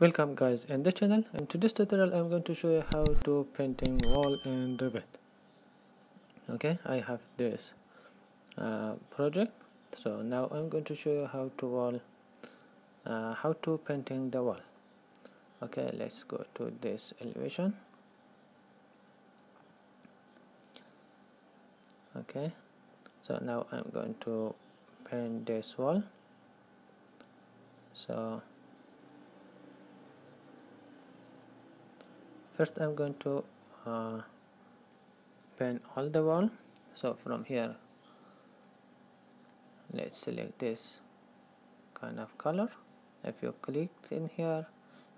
welcome guys in this channel. In today's tutorial i'm going to show you how to painting wall in revit. Okay i have this uh, project. So now i'm going to show you how to wall uh, how to painting the wall. Okay let's go to this elevation. Okay so now i'm going to paint this wall. So first I'm going to uh, paint all the wall. So from here let's select this kind of color. If you click in here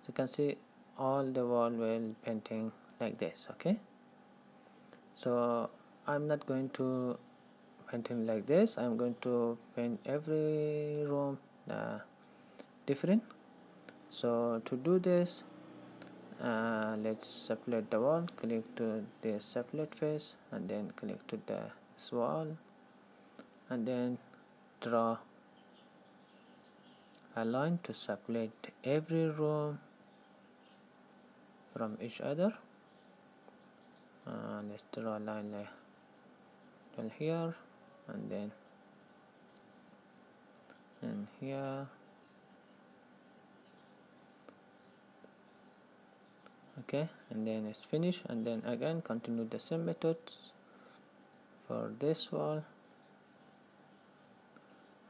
you can see all the wall will painting like this okay? So I'm not going to painting like this. I'm going to paint every room uh, different. So to do this uh, let's separate the wall click to the separate face and then click to the wall and then draw a line to separate every room from each other. Uh, let's draw a line here and then and here okay and then it's finished and then again continue the same methods for this wall.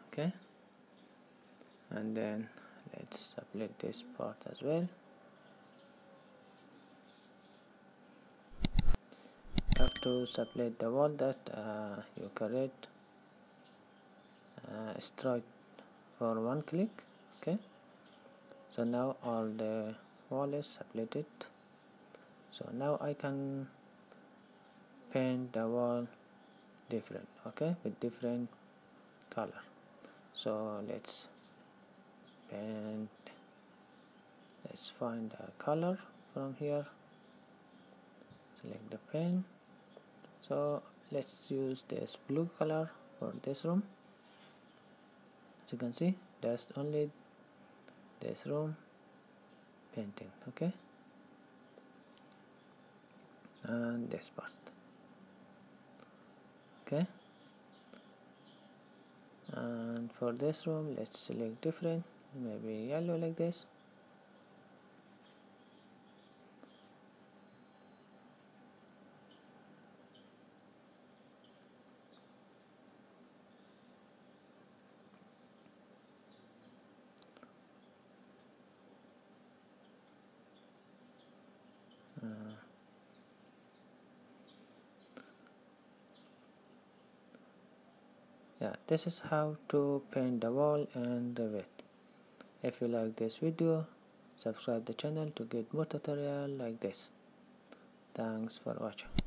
Okay and then let's apply this part as well. Have to separate the wall that uh, you create uh, straight for one click. Okay so now all the wall is separated so now I can paint the wall different okay with different color. So let's paint let's find a color from here. Select the pen. So let's use this blue color for this room. As you can see that's only this room painting okay and this part. Okay? And for this room let's select different. Maybe yellow like this yeah this is how to paint the wall and the Revit if you like this video subscribe the channel to get more tutorial like this. Thanks for watching